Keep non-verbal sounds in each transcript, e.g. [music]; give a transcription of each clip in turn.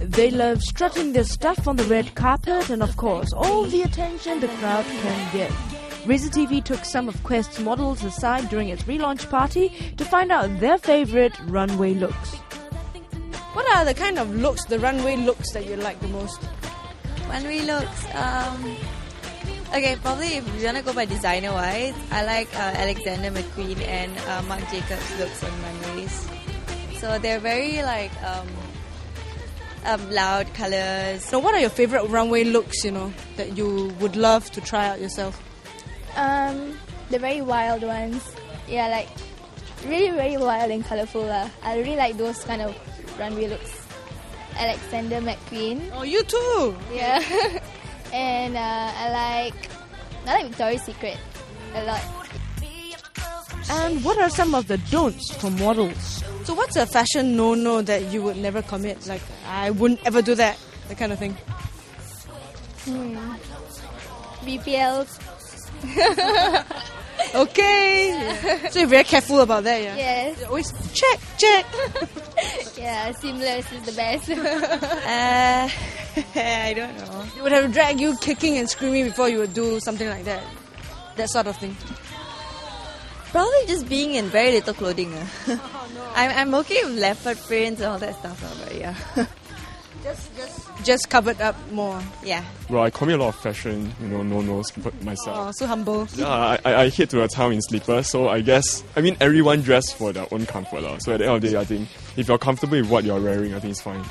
They love strutting their stuff on the red carpet and, of course, all the attention the crowd can get. Razor TV took some of Quest's models aside during its relaunch party to find out their favorite runway looks. What are the kind of looks, the runway looks that you like the most? Runway looks, um, okay, probably if you wanna go by designer wise, I like uh, Alexander McQueen and uh, Marc Jacobs looks on runways. So they're very like um, um, loud colors. So, what are your favorite runway looks, you know, that you would love to try out yourself? Um, the very wild ones. Yeah, like really, very wild and colorful. Uh. I really like those kind of runway looks. Alexander McQueen. Oh, you too! Yeah. [laughs] and uh, I like I like Victoria's Secret a lot. And what are some of the don'ts for models? So, what's a fashion no no that you would never commit? Like, I wouldn't ever do that, that kind of thing. Hmm. VPL. [laughs] Okay. So, you're very careful about that, yeah? Yes. You always check, check. [laughs] Yeah, seamless is the best. [laughs] Uh, I don't know. They would have dragged you kicking and screaming before you would do something like that. That sort of thing. Probably just being in very little clothing. [laughs] Uh. [laughs] I'm, I'm okay with leopard prints and all that stuff, uh, but yeah. [laughs] Just, just, just covered up more. yeah. Well, I commit a lot of fashion, you know, no-nos myself. Oh, so humble. Yeah, I, I, I hate to a town in slippers, so I guess, I mean, everyone dress for their own comfort. lah. So at the end of the day, I think if you're comfortable with what you're wearing, I think it's fine.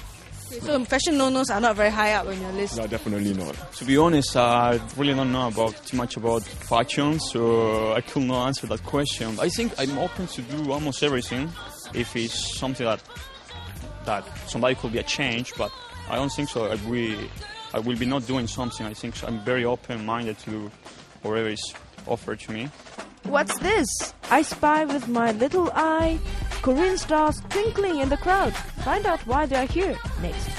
So, fashion no nos are not very high up on your list. No, definitely not. To be honest, I really don't know about too much about fashion, so I could not answer that question. I think I'm open to do almost everything if it's something that that somebody could be a change, but I don't think so. I will, I will be not doing something. I think so. I'm very open-minded to whatever is offered to me. What's this? I spy with my little eye Korean stars twinkling in the crowd. Find out why they are here next.